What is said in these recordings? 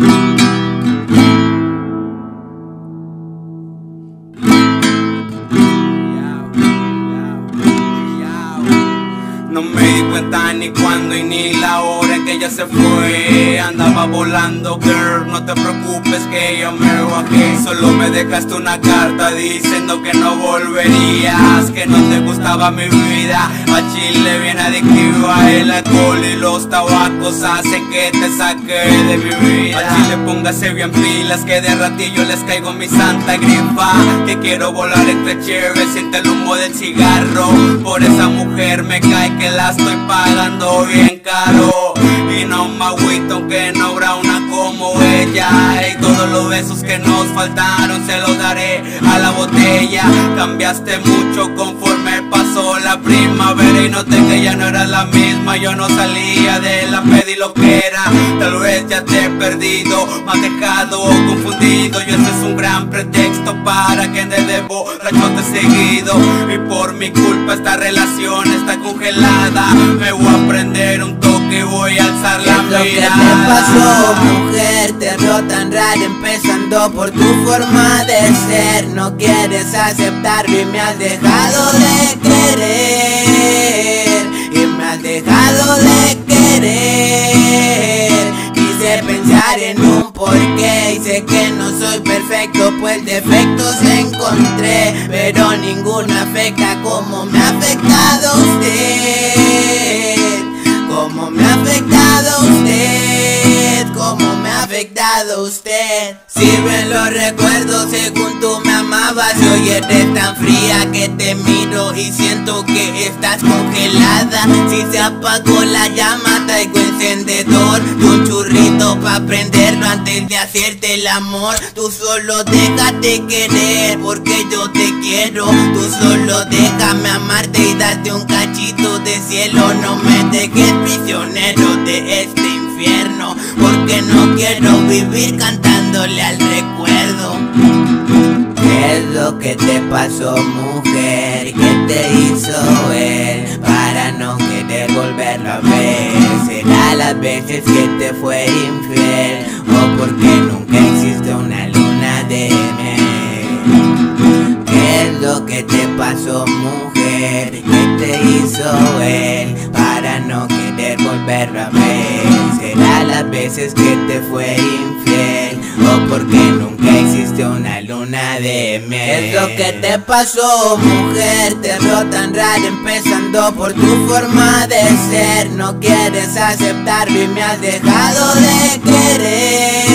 Thank you. No me di cuenta ni cuándo y ni la hora en que ella se fue. Andaba volando, girl, no te preocupes que ella me bajé Solo me dejaste una carta diciendo que no volverías Que no te gustaba mi vida. A Chile bien adictiva El alcohol y los tabacos hacen que te saque de mi vida. A Chile póngase bien pilas que de ratillo les caigo mi santa gripa Que quiero volar entre chévere, siente el humo del cigarro. Por esa mujer me cae que la estoy pagando bien caro. Y no me agüito aunque no habrá una como ella Y los besos que nos faltaron se los daré a la botella. Cambiaste mucho conforme pasó la primavera Y noté que ya no era la misma Yo no salía de la pediloquera Tal vez ya te he perdido, me has dejado confundido Y ese es un gran pretexto para que de debo te seguido. Y por mi culpa esta relación está congelada Me voy a prender un toque y voy a alzar la mirada. ¿Qué te pasó mujer? Te veo tan raro empezando por tu forma de ser. No quieres aceptarme y me has dejado de querer Y me has dejado de querer. Quise pensar en un porqué y sé que no soy perfecto Pues defectos encontré Pero ninguno afecta como me ha afectado usted Como me ha afectado usted Como me ha afectado usted. Si ven los recuerdos según me amabas Y hoy eres tan fría que te miro y siento que estás congelada. Si se apagó la llama traigo encendedor Y un churrito pa' prenderlo antes de hacerte el amor. Tú solo déjate querer porque yo te quiero. Tú solo déjame amarte y darte un cachito de cielo. No me dejes prisionero de este infierno Porque no quiero vivir cantándole al recuerdo. ¿Qué es lo que te pasó mujer? ¿Qué te hizo él para no querer volverlo a ver? ¿Será las veces que te fue infiel? ¿O porque nunca existe una luna de miel? ¿Qué es lo que te pasó mujer? ¿Qué te hizo él para no querer volverlo a ver? ¿Será las veces que te fue infiel? ¿O porque nunca existe una luna de miel? ¿Qué es lo que te pasó mujer? Te veo tan raro empezando por tu forma de ser No quieres aceptarme y me has dejado de querer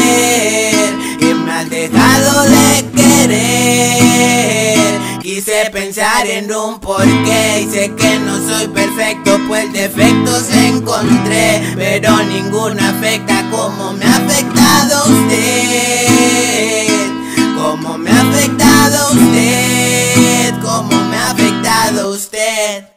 Y me has dejado de querer Quise pensar en un porqué y sé que no soy perfecto pues defectos encontré Pero ninguno afecta como me ha afectado Como